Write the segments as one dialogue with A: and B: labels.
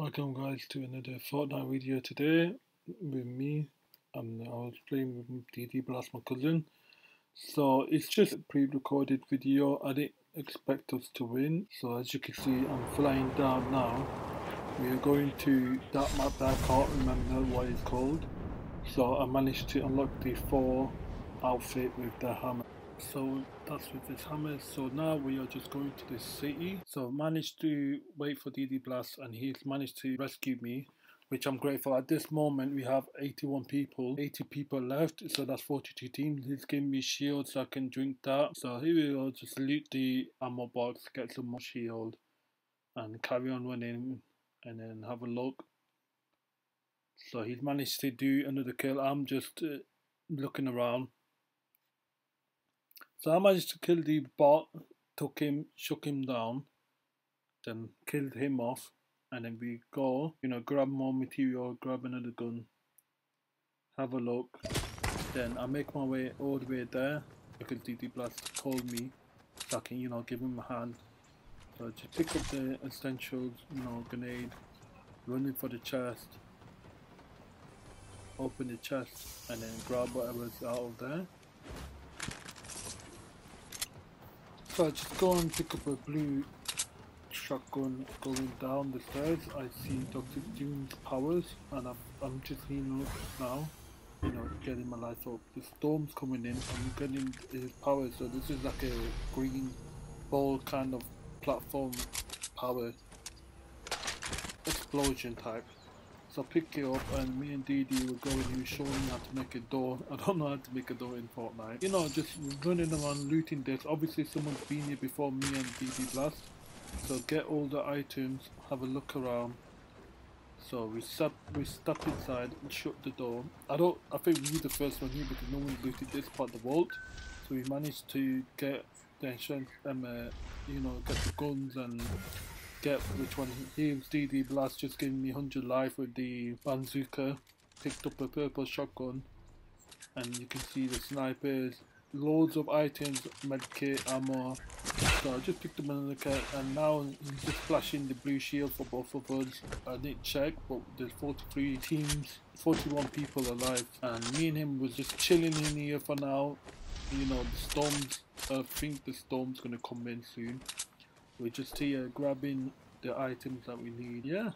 A: Welcome guys to another Fortnite video today with me. Um, I was playing with DD Blast, my cousin. So it's just a pre-recorded video. I didn't expect us to win. So as you can see, I'm flying down now. We are going to that map that I can't remember what it's called. So I managed to unlock the four outfit with the hammer. So that's with this hammer. So now we are just going to the city. So I've managed to wait for DD Blast and he's managed to rescue me, which I'm grateful. At this moment we have 81 people, 80 people left. So that's 42 teams. He's giving me shield so I can drink that. So here we go, just loot the ammo box, get some more shield and carry on running and then have a look. So he's managed to do another kill. I'm just uh, looking around so I managed to kill the bot, took him, shook him down, then killed him off, and then we go, you know, grab more material, grab another gun, have a look, then I make my way all the way there, because DD Blast called me, so I can, you know, give him a hand. So I just pick up the essentials, you know, grenade, running for the chest, open the chest, and then grab whatever's out of there. So I just go and pick up a blue shotgun going down the stairs. I see Dr. Doom's powers and I'm, I'm just healing up now. You know, getting my life up. The storm's coming in. I'm getting his powers. So this is like a green ball kind of platform power explosion type. So I pick it up and me and DD were going, he was showing me how to make a door. I don't know how to make a door in Fortnite. You know, just running around looting this. Obviously someone's been here before me and DD Blast. So get all the items, have a look around. So we step we step inside and shut the door. I don't I think we were the first one here because no one looted this part of the vault. So we managed to get the insurance um, uh, you know, get the guns and get which one he was DD Blast just giving me 100 life with the bazooka picked up a purple shotgun. And you can see the snipers. Loads of items medkit ammo. So I just picked in the cat and now he's just flashing the blue shield for both of us. I didn't check but there's 43 teams 41 people alive. And me and him was just chilling in here for now. You know the storms I think the storm's gonna come in soon we're just here grabbing the items that we need, yeah?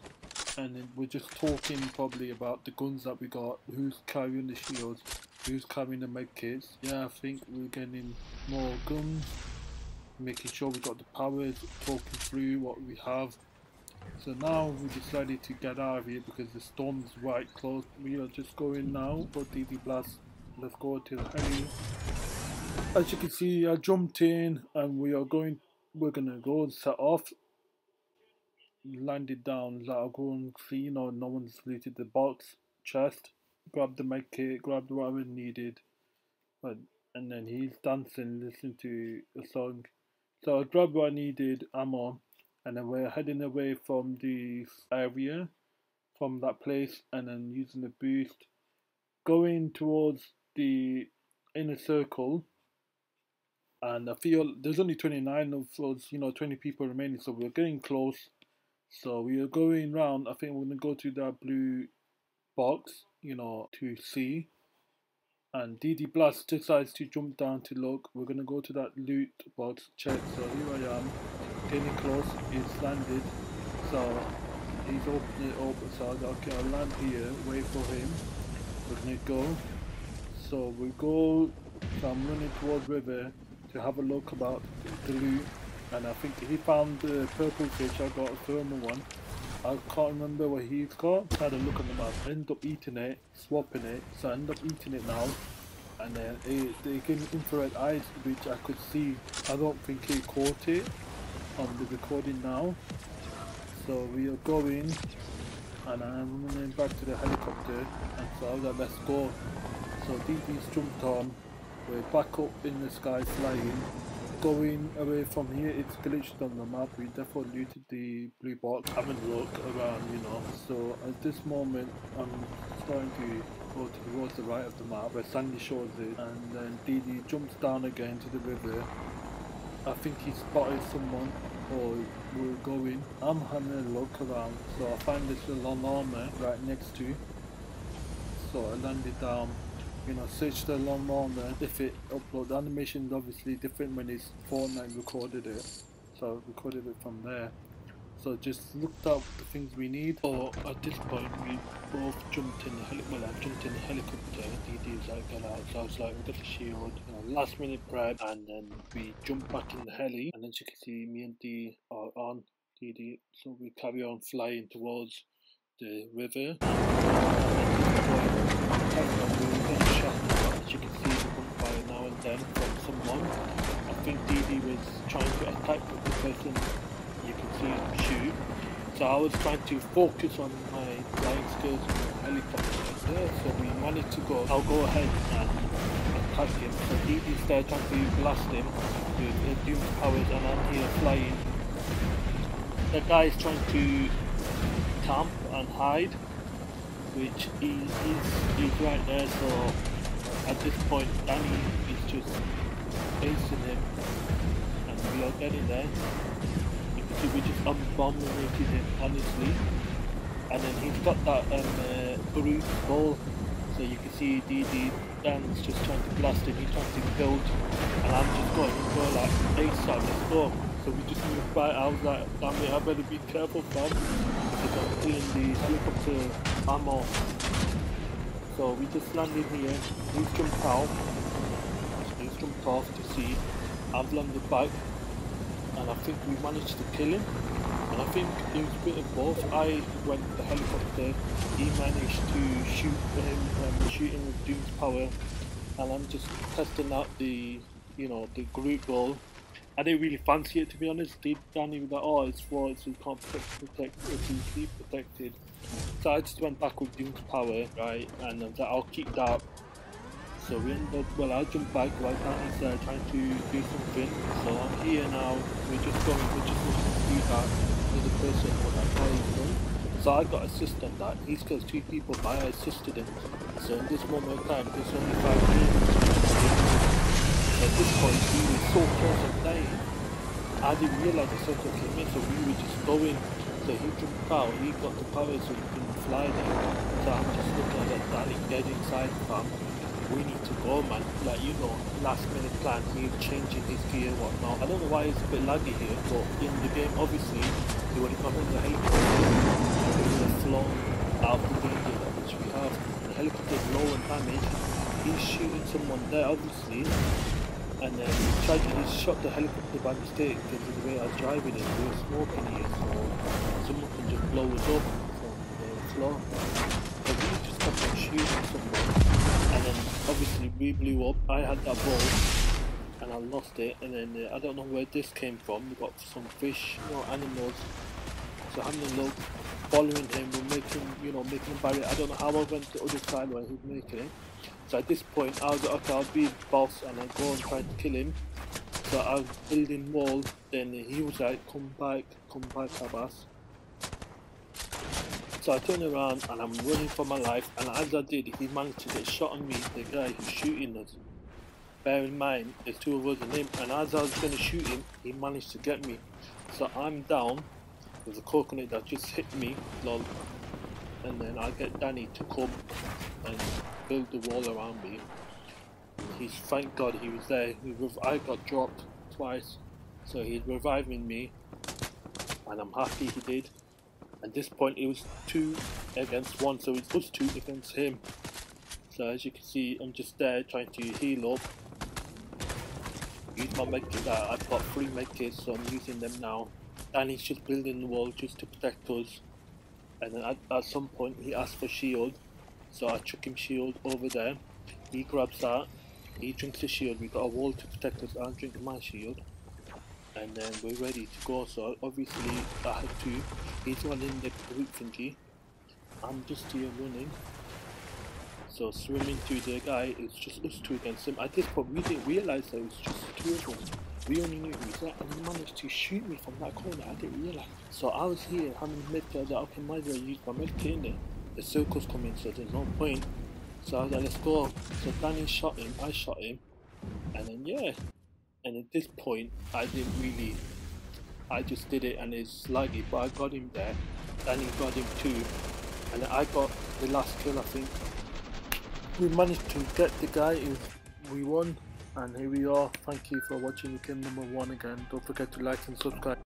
A: And then we're just talking probably about the guns that we got, who's carrying the shields, who's carrying the med kits. Yeah, I think we're getting more guns, making sure we got the powers, talking through what we have. So now we decided to get out of here because the storm's right close. We are just going now for DD Blast. Let's go to the heli. As you can see, I jumped in and we are going we're gonna go and set off. Landed down see you know no one's looted the box chest grab the med kit grab whatever needed. But and then he's dancing listening to a song. So I grabbed what I needed ammo and then we're heading away from the area from that place and then using the boost. Going towards the inner circle and I feel there's only 29 of us, you know, 20 people remaining, so we're getting close. So we are going round. I think we're gonna go to that blue box, you know, to see. And DD Blast decides to jump down to look. We're gonna go to that loot box, check. So here I am, getting close. It's landed. So he's opened it up. So okay, I'll land here. Wait for him. We're gonna go. So we go. So I'm running towards river to have a look about the loot and I think he found the purple fish, I got a thermal one. I can't remember what he's got. I had a look on the map, end up eating it, swapping it, so I end up eating it now. And then it, they gave me infrared eyes which I could see. I don't think he caught it on the recording now. So we are going and I'm running back to the helicopter and so I was like let's go. So DD's jumped on we're back up in the sky flying. Going away from here, it's glitched on the map. We definitely looted the blue box. Having a look around, you know. So at this moment, I'm starting to go towards the right of the map where Sandy shows it. And then DD jumps down again to the river. I think he spotted someone or we're going. I'm having a look around, so I find this little armor right next to. So I landed down, you know, search the long armor. If it upload the animation is obviously different when it's Fortnite recorded it, so I recorded it from there. So just looked up the things we need. Or at this point, we both jumped in the helicopter. Well, I jumped in the helicopter. DD was like, get out. So I was like, we got the shield. You know, last minute prep, and then we jumped back in the heli. And then you can see me and D are on DD. So we carry on flying towards the river. As you can see the gunfire now and then from someone. I think DD was trying to attack the person you can see him shoot. So I was trying to focus on my flying skills the helicopter there, so we managed to go. I'll go ahead and attack him. So DD's there trying to blast him with uh, Doom's powers and I'm here flying. The guy is trying to camp and hide, which is, he's, he's right there, so at this point Danny is just facing him. And we are getting there. So we just abominated him, honestly. And then he's got that um, uh, ball, so you can see DD Dan's just trying to blast him, he's trying to build, and I'm just going, to go like, ASAP, let's go. So we just moved by, I was like, damn it, I better be careful fam, because I'm pulling the helicopter ammo. So we just landed here, he's jumped out, he's jumped off to see, I've landed back, and I think we managed to kill him. And I think it was a bit of both. I went the helicopter, he managed to shoot him, um, shoot with Doom's power, and I'm just testing out the, you know, the group goal. I didn't really fancy it to be honest. Did Danny was like, oh, it's so you can't protect, protect, it's be protected. So I just went back with Doom's power, right, and I was like, I'll keep that so we ended up, well I jumped back right now inside trying to do something. So I'm here now, we're just going, we're just to do that with the person what that guy. So I got assist on that, he's killed two people but I assisted him. So in this moment of time, there's only five minutes. At this point he was so close to dying. I didn't realise the circle came in, so we were just going. So he jumped out, he got the power so he couldn't fly there. So I'm just looking at that darling dead inside farm we need to go, man. Like, you know, last minute plan, he's changing his gear and whatnot. I don't know why it's a bit laggy here, but in the game, obviously, he would have gone in the helicopter, he would have flown out of the danger which we have. The helicopter is low in damage. He's shooting someone there, obviously. And then he tried to, he shot the helicopter by mistake because of the way I was driving it. We were smoking here, so someone can just blow us up from the floor. But we just kept on shooting someone and then obviously we blew up. I had that ball and I lost it and then uh, I don't know where this came from. We got some fish, know, animals. So having a look, following him, we're making, you know, making a barrier. I don't know how I went the other side where he's making it. So at this point, I was like, okay, I'll be boss and I'll go and try to kill him. So I was building wall, then he was like, come back, come back, Abbas. So I turn around and I'm running for my life and as I did he managed to get shot on me, the guy who's shooting us. Bear in mind there's two of us and him and as I was going to shoot him he managed to get me. So I'm down, there's a coconut that just hit me, lol. And then I get Danny to come and build the wall around me. He's thank God he was there. He I got dropped twice, so he's reviving me, and I'm happy he did. At this point it was two against one, so it was two against him. So as you can see, I'm just there trying to heal up. Use my medkit, uh, I've got three medkits, so I'm using them now. And he's just building the wall just to protect us. And then at, at some point he asked for shield, so I chuck him shield over there. He grabs that, he drinks the shield, we got a wall to protect us, I'm drinking my shield. And then we're ready to go. So obviously I had to. He's running the group thingy. I'm just here running. So swimming to the guy. It's just us two against him. At this point we didn't realise that it was just two of us we only knew he was there and he managed to shoot me from that corner. I didn't realise so I was here having medkit like okay might as well use my medkit in the circle's coming so there's no point. So I was like let's go. So Danny shot him I shot him. And then yeah. And at this point I didn't really I just did it and it's laggy, but I got him there, he got him too, and I got the last kill I think. We managed to get the guy, and we won, and here we are. Thank you for watching the number one again. Don't forget to like and subscribe.